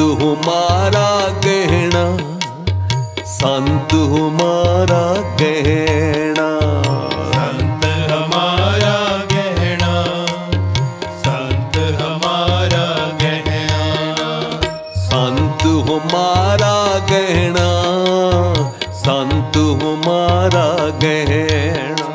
संत हमारा गहना संत हमारा गहना संत हमारा गहना संत हमारा गहना संत हमारा गहना संत हमारा गहना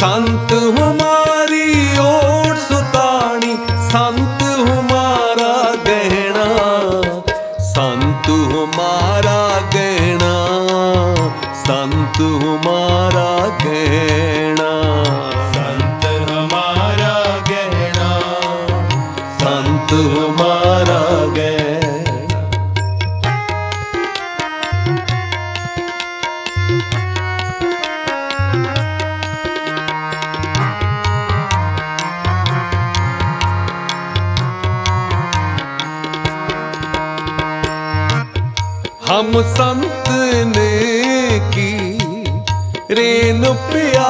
संत हमारी ओर सुतानी संत हमारा गहना संत हमारा गहना संत हमारा गहना संत हमारा गहना संत हमारा ਕਰਮ ਸੰਤ ਨੇ ਕੀ ਰੇਨ ਪਿਆ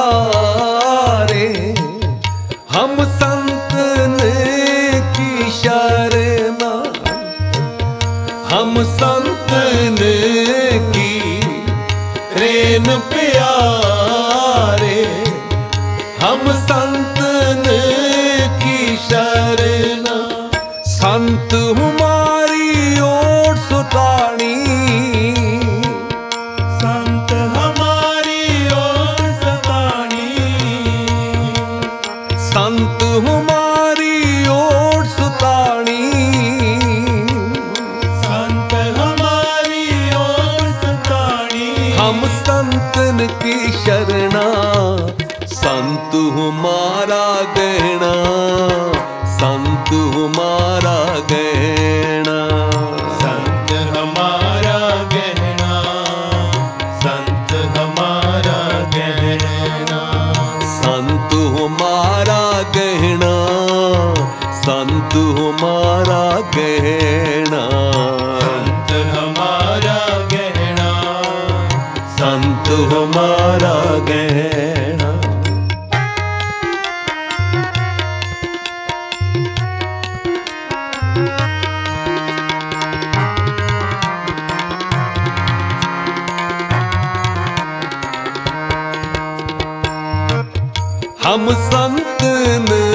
हम संत ने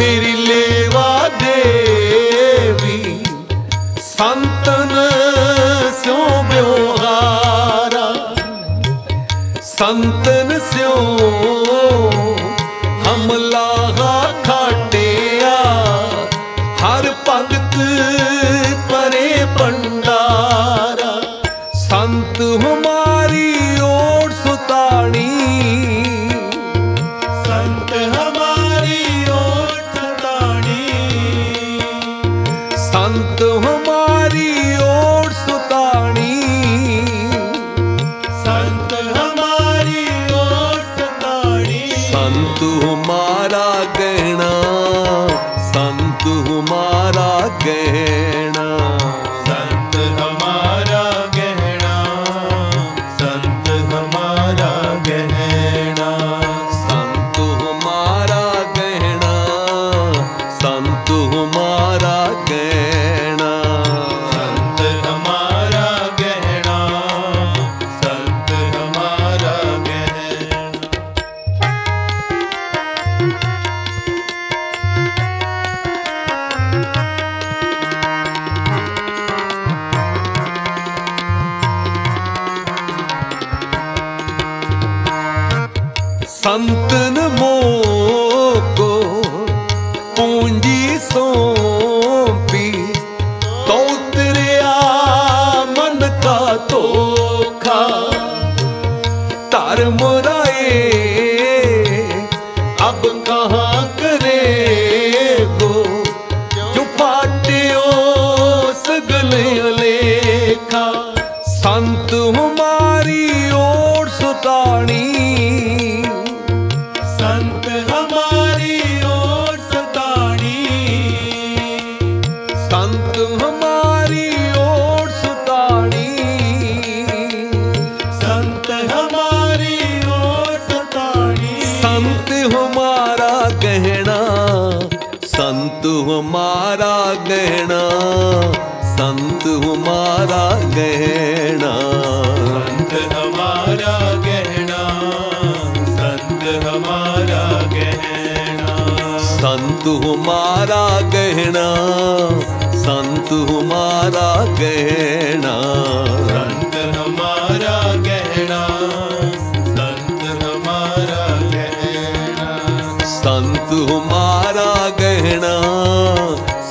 मेरी संत हमारा गहना संत हमारा गहना संतन ਗਹਿਣਾ ਸੰਤ ਹਮਾਰਾ ਗਹਿਣਾ ਸੰਤ ਹਮਾਰਾ ਗਹਿਣਾ ਸੰਤ ਹਮਾਰਾ ਗਹਿਣਾ ਸੰਤ ਹਮਾਰਾ ਗਹਿਣਾ ਸੰਤ ਹਮਾਰਾ ਗਹਿਣਾ ਸੰਤ ਹਮਾਰਾ ਗਹਿਣਾ ਸੰਤ ਹਮਾਰਾ ਗਹਿਣਾ ਸੰਤ ਹਮਾਰਾ ਗਹਿਣਾ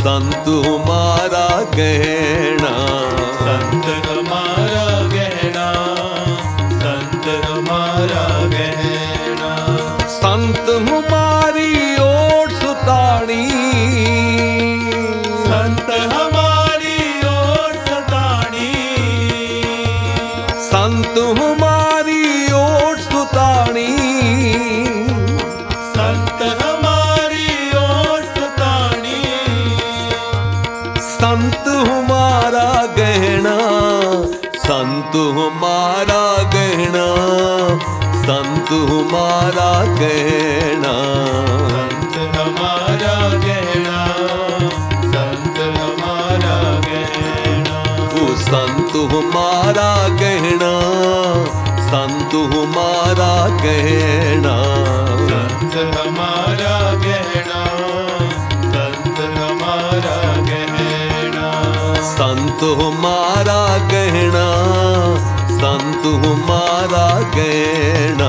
ਸੰਤ ਹਮਾਰਾ ਗਹਿਣਾ। ਸੰਤ ਹਮਾਰਾ ਗਹਿਣਾ। ਸੰਤ ਹਮਾਰਾ ਗਹਿਣਾ। ਸੰਤ ਹਮਾਰੀ ਓਟ ਸੁਤਾਣੀ। ਸੰਤ ਹਮਾਰੀ ਓਟ ਸੁਤਾਣੀ। ਸੰਤ ਹਮਾਰੀ ਓਟ ਸੁਤਾਣੀ। संत हमारा गहना संत हमारा गहना। संत हमारा गहना संत हमारा गहना। वो संत हमारा गहना संत हमारा गहना। संत हमारा गहना संत हमारा गहना। संत हमारा गहना संत हमारा गहना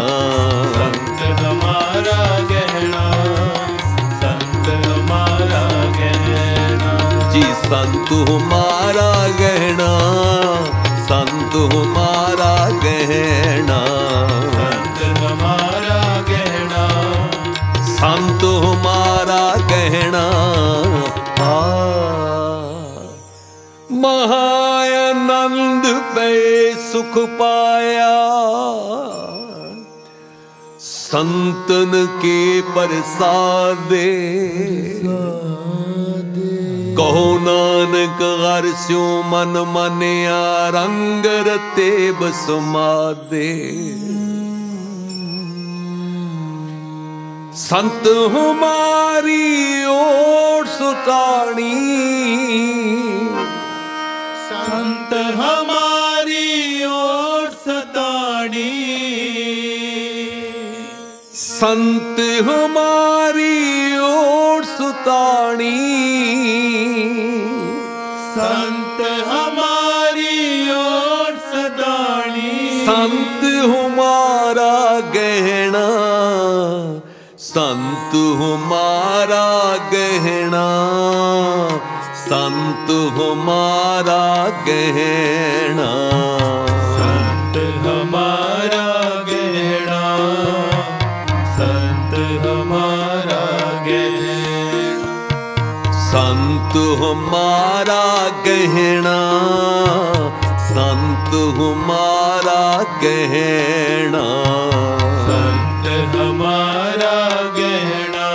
संत हमारा गहना संत हमारा गहना जी संत हमारा गहना संत हमारा गहना संत हमारा गहना संत हमारा गहना आ महानंद ਪਏ ਸੁਖ ਪਾਇਆ। ਸੰਤਨ ਕੇ ਪਰਸਾਦੇ। ਕਹੋ ਨਾਨਕ, ਹਰ ਸਿਉ ਮਨ ਮਨਿਆ, ਰੰਗ ਰਤੇ ਬਸਮਾਦੇ। ਸੰਤ ਹੁਮਾਰੀ ਓਟ ਸੁਤਾਣੀ ਸੰਤ ਹਮਾਰੀ संत हमारी ओर सुतानी संत हमारी ओर सदानी संत हमारा गहना संत हमारा गहना संत हमारा गहना संत हमारा संत हमारा कहना संत हमारा कहना संत हमारा गहना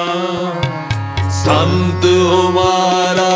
संत हमारा